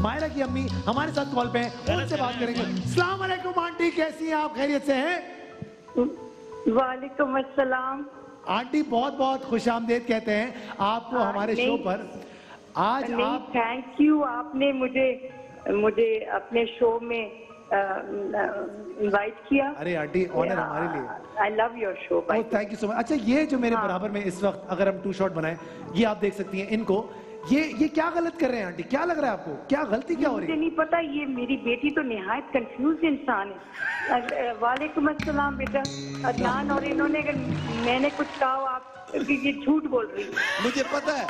मायरा की अम्मी हमारे साथ कॉल पे हैं उनसे बात करेंगे। सलाम अलैकुम आंटी कैसी हैं आप? खैरियत से हैं? वालेकुम अस्सलाम। आंटी बहुत बहुत खुश आमदेद कहते हैं आपको हमारे शो पर। आज आप थैंक यू आपने मुझे मुझे अपने शो में इनवाइट किया। अरे आंटी ऑनर हमारे लिए। I love your show thank you so much अच्छा ये जो मेरे हाँ। बराबर में इस वक्त अगर हम टू शॉट बनाए ये आप देख सकती हैं इनको। ये ये क्या गलत कर रहे हैं आंटी? क्या लग रहा है आपको? क्या गलती क्या हो रही मुझे है नहीं पता ये मेरी बेटी तो निहायत कंफ्यूज इंसान है। वालेकुम अस्सलाम बेटा। अदनान और इन्होंने अगर मैंने कुछ कहा हो, आप ये झूठ बोल रही है। मुझे पता है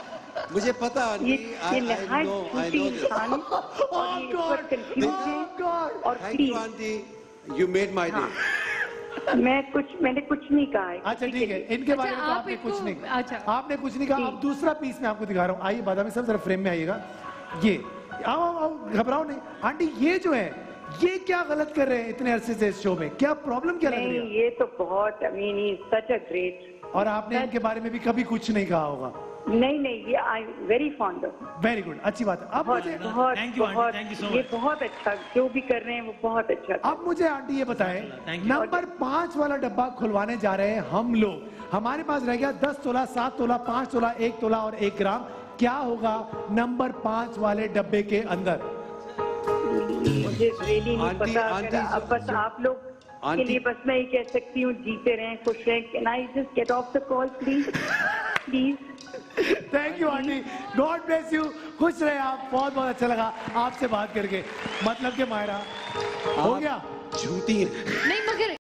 मुझे पता ये ये निहायत झूठी इंसान और ये इस Oh, और thank you please aunty. You made my day मैं कुछ मैंने कुछ नहीं कहा है। अच्छा ठीक है इनके बारे में तो आप आपने कुछ नहीं अच्छा। आपने कुछ नहीं कहा। अब दूसरा पीस मैं आपको दिखा रहा हूँ। आइए बादामी साहब जरा फ्रेम में आइएगा। ये आओ आओ आओ घबराओ नहीं। आंटी ये जो है ये क्या गलत कर रहे हैं इतने अरसे से इस शो में? क्या प्रॉब्लम क्या लग रही है? ये तो बहुत I mean such a great और आपने इनके बारे में भी कभी कुछ नहीं कहा होगा। नहीं नहीं ये I very fond of very good अच्छी बात है। बहुत मुझे बहुत Thank you, aunty. बहुत Thank you ये बहुत अच्छा जो भी कर रहे हैं वो बहुत अच्छा अब मुझे आंटी ये बताएँ नंबर पाँच वाला डब्बा खुलवाने जा रहे हैं हम लोग। हमारे पास रह गया दस तोला सात तोला पाँच तोला एक तोला और एक ग्राम। क्या होगा नंबर पाँच वाले डब्बे के अंदर? मुझे रियली नहीं आंटी- पता आंटी, अब बस जो- आप लोग के लिए बस मैं ये कह सकती हूँ जीते रहें खुश रहें। Can I just get off the call please please thank you aunty God bless you खुश रहे आप। बहुत बहुत अच्छा लगा आपसे बात करके। मतलब के मायरा हो गया? झूठी नहीं